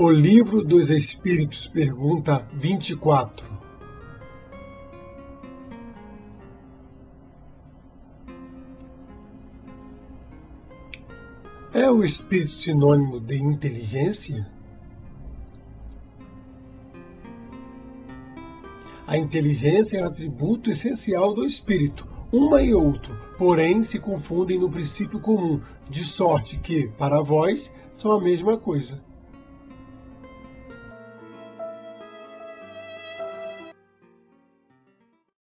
O Livro dos Espíritos, pergunta 24. É o espírito sinônimo de inteligência? A inteligência é um atributo essencial do espírito. Uma e outro, porém, se confundem no princípio comum, de sorte que, para vós, são a mesma coisa.